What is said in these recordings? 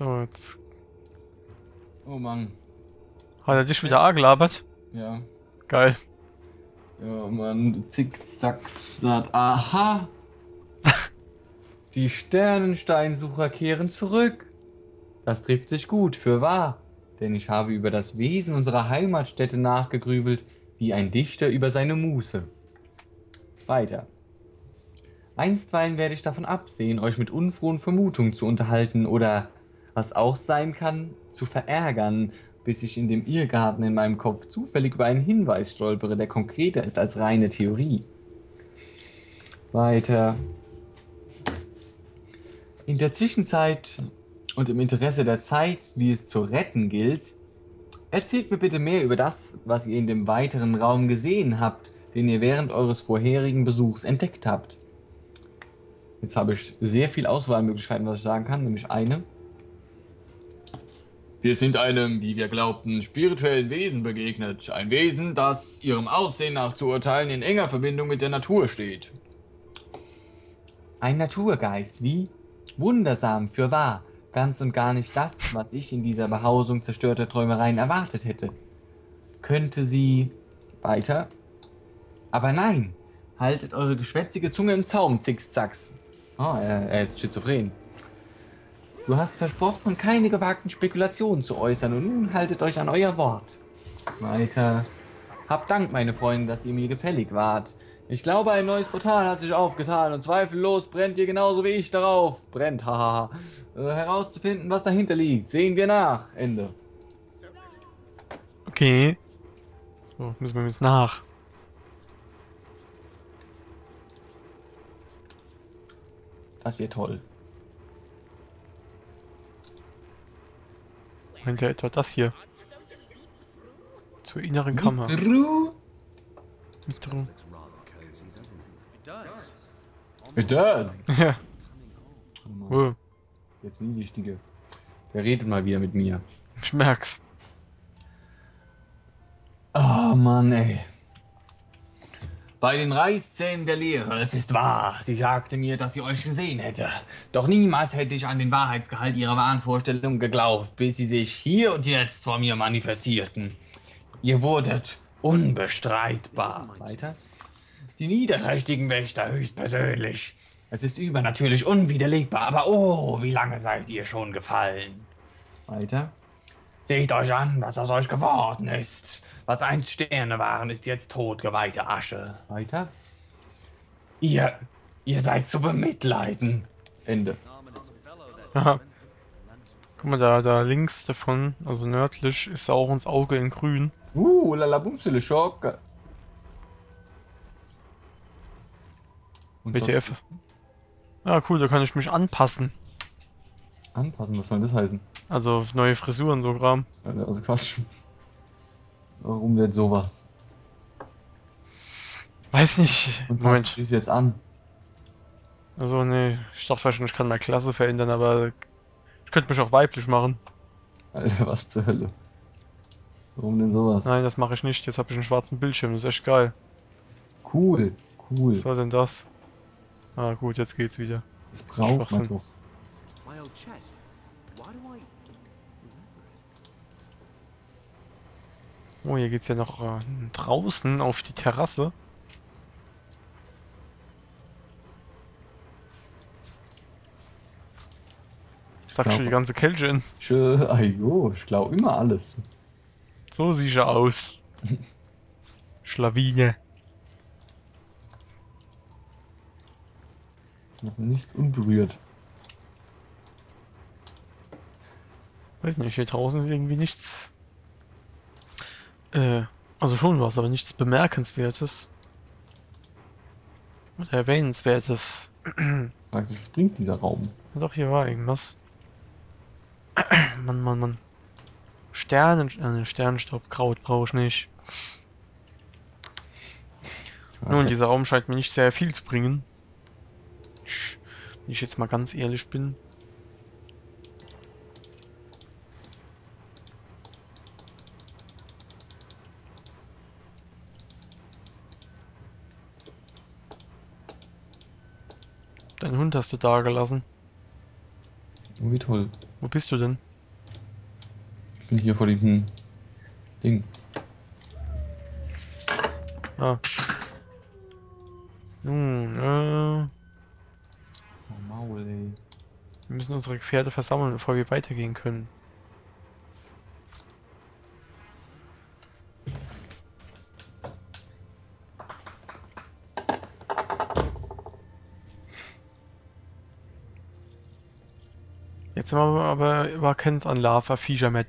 So, jetzt Oh Mann. hat er dich wieder angelabert. Ja. Geil. Ja, Mann. Zickzack sagt, aha. Die Sternensteinsucher kehren zurück. Das trifft sich gut, für wahr. Denn ich habe über das Wesen unserer Heimatstätte nachgegrübelt, wie ein Dichter über seine Muße. Weiter. Einstweilen werde ich davon absehen, euch mit unfrohen Vermutungen zu unterhalten oder, was auch sein kann, zu verärgern, bis ich in dem Irrgarten in meinem Kopf zufällig über einen Hinweis stolpere, der konkreter ist als reine Theorie. Weiter. In der Zwischenzeit und im Interesse der Zeit, die es zu retten gilt, erzählt mir bitte mehr über das, was ihr in dem weiteren Raum gesehen habt, den ihr während eures vorherigen Besuchs entdeckt habt. Jetzt habe ich sehr viel Auswahlmöglichkeiten, was ich sagen kann, nämlich eine. Wir sind einem, wie wir glaubten, spirituellen Wesen begegnet. Ein Wesen, das ihrem Aussehen nach zu urteilen in enger Verbindung mit der Natur steht. Ein Naturgeist, wie? Wundersam, für wahr. Ganz und gar nicht das, was ich in dieser Behausung zerstörter Träumereien erwartet hätte. Könnte sie... weiter? Aber nein! Haltet eure geschwätzige Zunge im Zaum, Zickzacks. Ah, er, er ist schizophren. Du hast versprochen, keine gewagten Spekulationen zu äußern und nun haltet euch an euer Wort. Weiter. Habt Dank, meine Freunde, dass ihr mir gefällig wart. Ich glaube, ein neues Portal hat sich aufgetan und zweifellos brennt ihr genauso wie ich darauf. Brennt, haha. Äh, herauszufinden, was dahinter liegt. Sehen wir nach. Ende. Okay. So, müssen wir jetzt nach. Das wäre toll. Meint er etwa das hier? Zur inneren Kammer. True. Mit drum. It does. Ja. Oh Oh, Jetzt will ich, Digga. Wer redet mal wieder mit mir? ich merk's. Oh Mann, ey. Bei den Reißzähnen der Lehre, es ist wahr. Sie sagte mir, dass sie euch gesehen hätte. Doch niemals hätte ich an den Wahrheitsgehalt ihrer Wahnvorstellung geglaubt, bis sie sich hier und jetzt vor mir manifestierten. Ihr wurdet unbestreitbar. Weiter? Die niederträchtigen Wächter höchstpersönlich. Es ist übernatürlich unwiderlegbar, aber oh, wie lange seid ihr schon gefallen? Weiter? Seht euch an, was aus euch geworden ist. Was einst Sterne waren, ist jetzt totgeweihte Asche. Weiter? Ihr, ihr seid zu bemitleiden. Ende. Aha. Guck mal, da, da links davon, also nördlich, ist auch uns Auge in grün. Uh, lala bumsele Schock. Und BTF. Ja, cool, da kann ich mich anpassen. Anpassen, was soll das heißen? Also neue Frisuren, so Kram. Also Quatsch. Warum denn sowas? Weiß nicht. Und Moment. dich jetzt an. Also, nee, ich dachte schon, ich kann meine Klasse verändern, aber ich könnte mich auch weiblich machen. Alter, was zur Hölle? Warum denn sowas? Nein, das mache ich nicht. Jetzt habe ich einen schwarzen Bildschirm. Das ist echt geil. Cool, cool. Was soll denn das? Ah, gut, jetzt geht's wieder. Das braucht man doch. Oh, hier geht's ja noch äh, draußen auf die Terrasse. Ich sag schon die ganze Kälte in. Tschö, ajo, ich glaube immer alles. So sieht er aus. Schlawine. Lassen nichts unberührt. Weiß nicht, hier draußen ist irgendwie nichts. Äh, also schon was, aber nichts Bemerkenswertes. Oder Erwähnenswertes. Fragt sich, was bringt dieser Raum? Doch, hier war irgendwas. Mann, Mann, Mann. Sternen, äh, Sternenstaub, Kraut brauche ich nicht. Nun, dieser Raum scheint mir nicht sehr viel zu bringen. Wenn ich jetzt mal ganz ehrlich bin. Deinen Hund hast du da gelassen. Oh, wie toll. Wo bist du denn? Ich bin hier vor diesem Ding. Ah. Nun, äh, Oh, Maul, ey. wir müssen unsere Pferde versammeln, bevor wir weitergehen können. Keins an Lava-Viecher mehr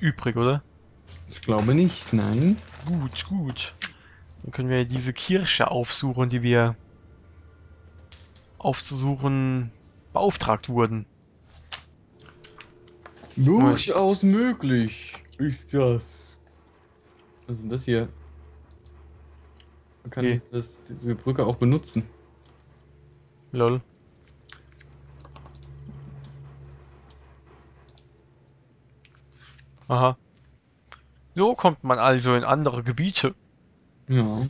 übrig, oder? Ich glaube nicht, nein. Gut, gut. Dann können wir diese Kirsche aufsuchen, die wir aufzusuchen beauftragt wurden. Durchaus möglich ist das. Was ist denn das hier? Man kann Okay. das, das, diese Brücke auch benutzen. Lol. Aha. So kommt man also in andere Gebiete. Ja.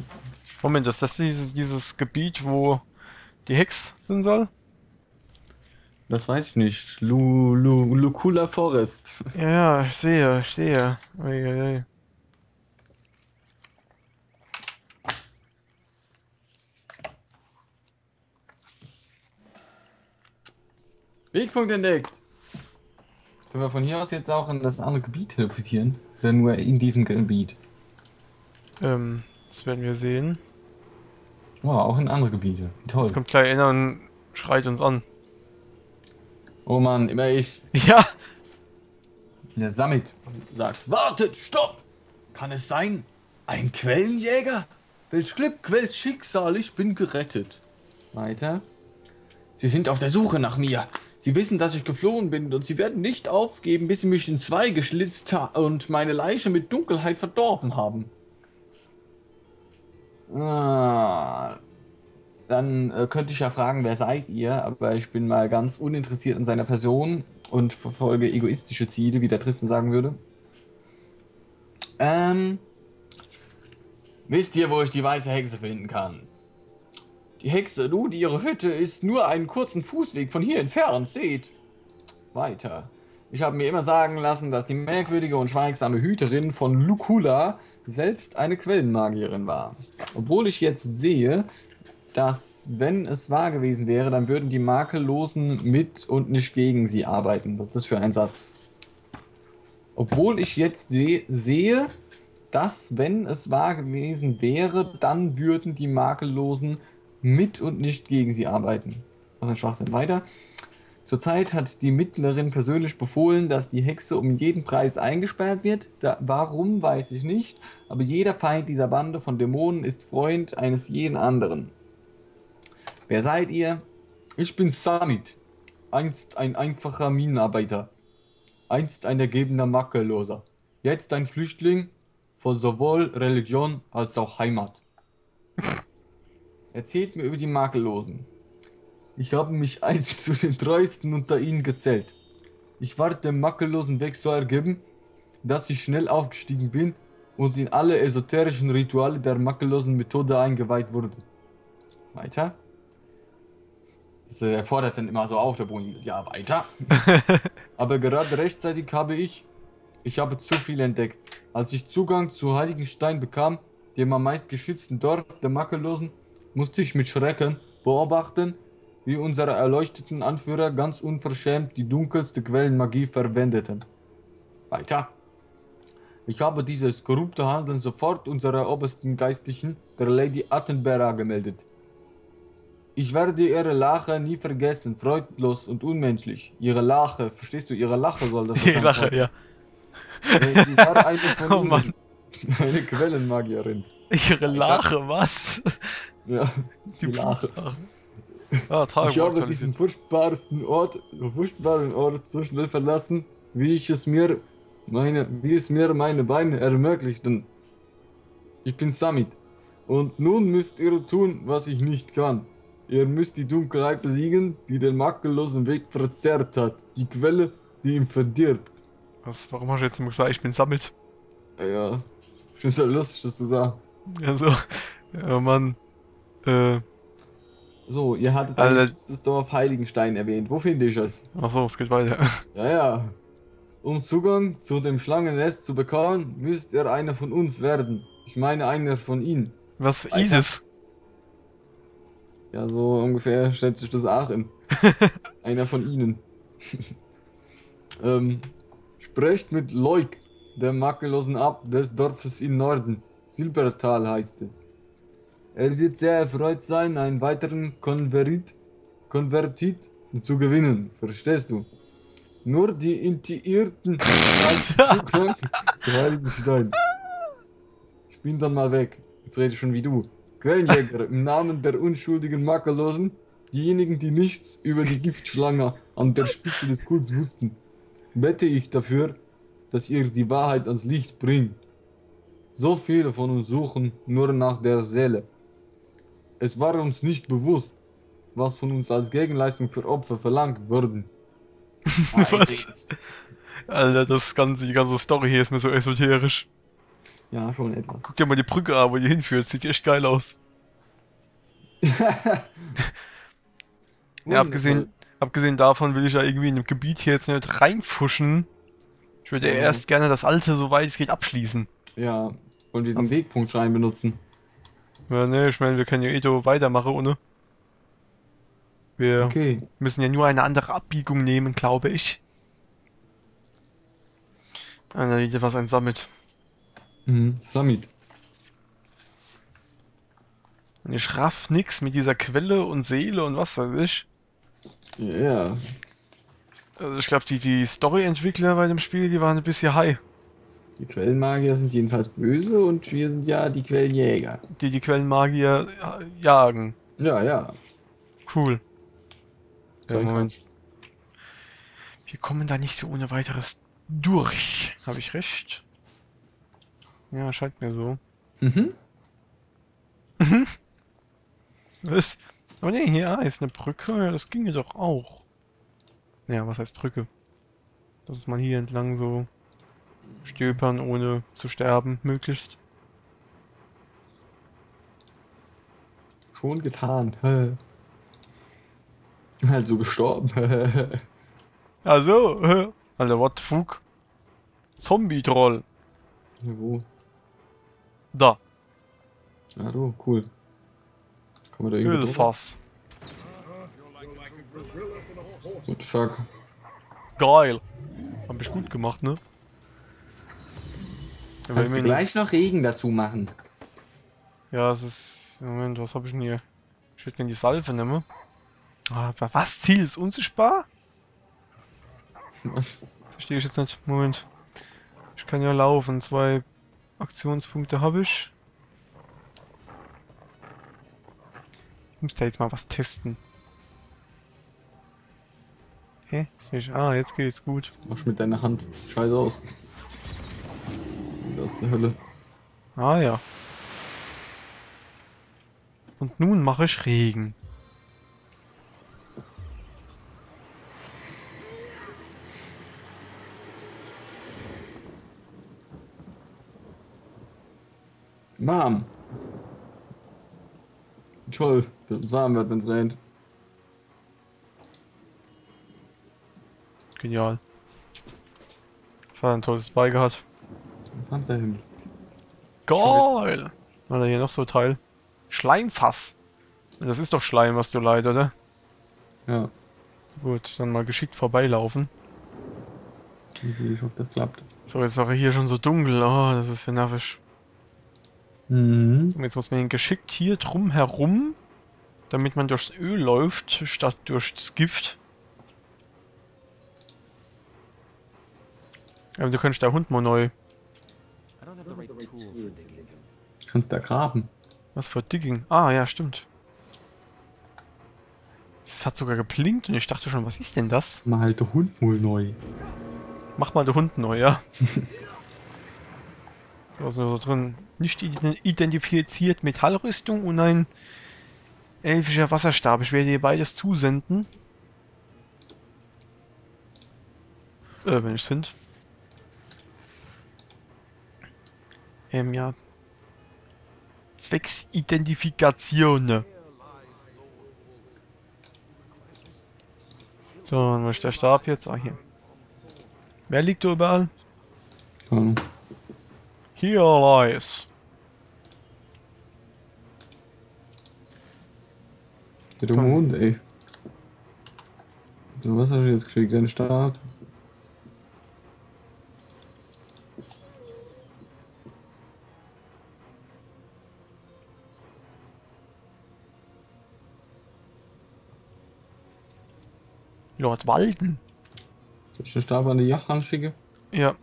Moment, ist das dieses, dieses Gebiet, wo die Hex sein soll? Das weiß ich nicht. Lu, Lu, Lucula Forest. Ja, ja, ich sehe, ich sehe. Ui, ui, ui. Wegpunkt entdeckt. Können wir von hier aus jetzt auch in das andere Gebiet teleportieren? Oder nur in diesem Gebiet? Ähm, das werden wir sehen. Oh, auch in andere Gebiete. Toll. Jetzt kommt gleich einer und schreit uns an. Oh Mann, immer ich. Ja! Der Summit sagt, wartet, stopp! Kann es sein? Ein Quellenjäger? Welch Glück, welch Schicksal, ich bin gerettet. Weiter. Sie sind auf der Suche nach mir. Sie wissen, dass ich geflohen bin und sie werden nicht aufgeben, bis sie mich in zwei geschlitzt und meine Leiche mit Dunkelheit verdorben haben. Ah, dann äh, könnte ich ja fragen, wer seid ihr? Aber ich bin mal ganz uninteressiert an seiner Person und verfolge egoistische Ziele, wie der Tristan sagen würde. Ähm, wisst ihr, wo ich die weiße Hexe finden kann? Die Hexe, du, die ihre Hütte ist nur einen kurzen Fußweg von hier entfernt, seht. Weiter. Ich habe mir immer sagen lassen, dass die merkwürdige und schweigsame Hüterin von Lucula selbst eine Quellenmagierin war. Obwohl ich jetzt sehe, dass, wenn es wahr gewesen wäre, dann würden die Makellosen mit und nicht gegen sie arbeiten. Was ist das für ein Satz? Obwohl ich jetzt se sehe, dass, wenn es wahr gewesen wäre, dann würden die Makellosen mit und nicht gegen sie arbeiten. Was ein Schwachsinn. Weiter. Zurzeit hat die Mittlerin persönlich befohlen, dass die Hexe um jeden Preis eingesperrt wird. Da, warum, weiß ich nicht. Aber jeder Feind dieser Bande von Dämonen ist Freund eines jeden anderen. Wer seid ihr? Ich bin Samit. Einst ein einfacher Minenarbeiter. Einst ein ergebener Makelloser. Jetzt ein Flüchtling vor sowohl Religion als auch Heimat. Erzählt mir über die Makellosen. Ich habe mich einst zu den treuesten unter ihnen gezählt. Ich war dem makellosen Weg so ergeben, dass ich schnell aufgestiegen bin und in alle esoterischen Rituale der makellosen Methode eingeweiht wurde. Weiter. Das äh, fordert dann immer so auf, der Boni. Ja, weiter. Aber gerade rechtzeitig habe ich, ich habe zu viel entdeckt. Als ich Zugang zu Heiligenstein bekam, dem am meist geschützten Dorf der Makellosen, musste ich mit Schrecken beobachten, wie unsere erleuchteten Anführer ganz unverschämt die dunkelste Quellenmagie verwendeten. Weiter. Ich habe dieses korrupte Handeln sofort unserer obersten Geistlichen, der Lady Attenbera, gemeldet. Ich werde ihre Lache nie vergessen, freudlos und unmenschlich. Ihre Lache, verstehst du, ihre Lache soll das Die wahrscheinlich Lache, ja. Sie war eine von Oh ihnen. Mann. Eine Quellenmagierin. Ihre Lache, was? Ja, die Lache. Ah, Tagebuch Ich habe diesen furchtbarsten Ort, furchtbaren Ort so schnell verlassen, wie ich es mir, meine, wie es mir meine Beine ermöglichten. Ich bin Samit. Und nun müsst ihr tun, was ich nicht kann. Ihr müsst die Dunkelheit besiegen, die den makellosen Weg verzerrt hat. Die Quelle, die ihn verdirbt. Was, warum hast du jetzt immer gesagt, ich bin sammelt? Ja, ich finde es ja lustig, das zu sagen. Also, ja Mann. Äh, So, ihr hattet Alter. ein das Dorf Heiligenstein erwähnt. Wo finde ich es? Achso, es geht weiter. Ja, ja. Um Zugang zu dem Schlangennest zu bekommen, müsst ihr einer von uns werden. Ich meine einer von ihnen. Was Weiter. ISIS? Ja, so ungefähr stellt sich das auch in. einer von ihnen. ähm, sprecht mit Leuk, der makellosen ab des Dorfes im Norden. Silbertal heißt es. Er wird sehr erfreut sein, einen weiteren Konvertit, Konvertit zu gewinnen. Verstehst du? Nur die Intiierten haben Zugang zu Heiligenstein. Ich bin dann mal weg. Jetzt rede ich schon wie du. Quellenjäger, im Namen der unschuldigen Makellosen, diejenigen, die nichts über die Giftschlange an der Spitze des Kults wussten, wette ich dafür, dass ihr die Wahrheit ans Licht bringt. So viele von uns suchen nur nach der Seele. Es war uns nicht bewusst, was von uns als Gegenleistung für Opfer verlangt wurden. Was? Alter, das ganze, die ganze Story hier ist mir so esoterisch. Ja, schon etwas. Guck dir mal die Brücke an, wo die hinführt. Sieht echt geil aus. Ja, abgesehen, abgesehen davon will ich ja irgendwie in dem Gebiet hier jetzt nicht reinfuschen. Ich würde ja erst gerne das alte, soweit es geht, abschließen. Ja, wollen wir den Also- Wegpunktschein benutzen? Ja, ne, ich meine, wir können ja eh so weitermachen, ohne. Wir Okay. müssen ja nur eine andere Abbiegung nehmen, glaube ich. Ah, da liegt ja was ein Summit. Mhm. Summit. Und ich raff nix mit dieser Quelle und Seele und was weiß ich. Ja. Also ich glaube, die, die Story-Entwickler bei dem Spiel, die waren ein bisschen high. Die Quellenmagier sind jedenfalls böse und wir sind ja die Quellenjäger. Die die Quellenmagier jagen. Ja, ja. Cool. Ja, Moment. Wir kommen da nicht so ohne weiteres durch. Habe ich recht? Ja, scheint mir so. Mhm. Was? Oh ne, hier ah, ist eine Brücke. Das ginge doch auch. Ja, was heißt Brücke? Dass man hier entlang so stöbern, ohne zu sterben, möglichst. Schon getan. Also gestorben. Also, Alter, what the fuck? Zombie-Troll. Wo? Da, Ah, du, cool. Kommen wir da irgendwie? Ölfass. What the fuck? Geil. Hab ich gut gemacht, ne? Kannst du gleich noch Regen dazu machen? Ja, es ist. Moment, was habe ich denn hier? Ich hätte gerne die Salve nehmen. Ah, aber was? Ziel ist unsichtbar? Was? Verstehe ich jetzt nicht. Moment. Ich kann ja laufen. Zwei Aktionspunkte habe ich. Ich muss da jetzt mal was testen. Hä? Nicht- Ah, jetzt geht's gut. Mach mit deiner Hand. Scheiße aus. Was zur Hölle? Ah ja. Und nun mache ich Regen. Warm. Toll, dass es warm wird, wenn es regnet. Genial. Das hat ein tolles Bike gehabt. Panzerhimmel. Geil! Oder hier noch so ein Teil. Schleimfass. Das ist doch Schleim, was du leid, oder? Ja, Gut, dann mal geschickt vorbeilaufen. ich ob das klappt. So, jetzt war hier schon so dunkel. Oh, das ist ja nervig. Mhm. Und jetzt muss man ihn geschickt hier drum herum, damit man durchs Öl läuft, statt durch das Gift. Aber du könntest der Hund mal neu. Kannst da graben. Was für Digging? Ah, ja, stimmt. Es hat sogar geblinkt und ich dachte schon, was ist denn das? Mal halt der Hund wohl neu. Mach mal den Hund neu, ja. so, was ist so drin? Nicht ident- identifiziert Metallrüstung und ein elfischer Wasserstab. Ich werde dir beides zusenden. Äh, wenn ich finde. Ähm, ja. Zwecksidentifikation. So, dann ist der Stab jetzt? auch hier. Wer liegt da überall? Hm. Here lies. Der dumme Hund, ey. So, was hast du jetzt gekriegt? Deinen Stab? Lord Walden. Soll ich den Stab an die Jachan schicke? Ja.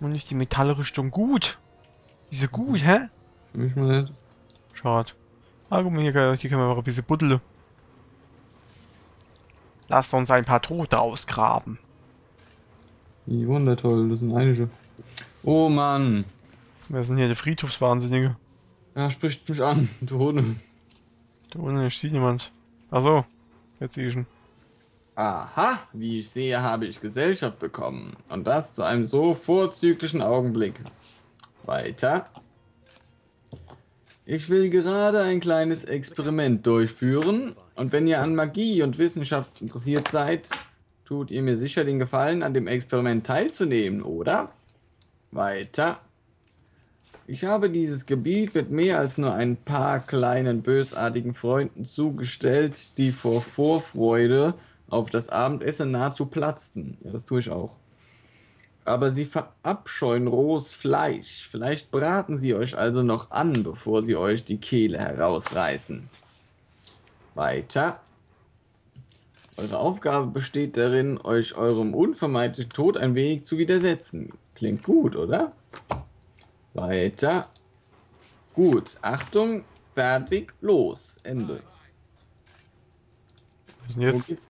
Und ist die Metallrüstung gut? Ist gut, hä? Für mich mal nicht. Schade. Ah, guck mal, hier, hier können wir noch ein bisschen buddeln. Lasst uns ein paar Tote ausgraben. Wie wundertoll, das sind einige. Oh Mann. Wer sind hier die Friedhofswahnsinnige? Ja, spricht mich an, du Hunde. Da unten, ich sehe niemand. Achso, jetzt sehe ich ihn. Aha, wie ich sehe, habe ich Gesellschaft bekommen. Und das zu einem so vorzüglichen Augenblick. Weiter. Ich will gerade ein kleines Experiment durchführen. Und wenn ihr an Magie und Wissenschaft interessiert seid, tut ihr mir sicher den Gefallen, an dem Experiment teilzunehmen, oder? Weiter. Ich habe dieses Gebiet mit mehr als nur ein paar kleinen bösartigen Freunden zugestellt, die vor Vorfreude auf das Abendessen nahezu platzten. Ja, das tue ich auch. Aber sie verabscheuen rohes Fleisch. Vielleicht braten sie euch also noch an, bevor sie euch die Kehle herausreißen. Weiter. Eure Aufgabe besteht darin, euch eurem unvermeidlichen Tod ein wenig zu widersetzen. Klingt gut, oder? Weiter. Gut, Achtung, fertig, los, Ende. Wir sind jetzt.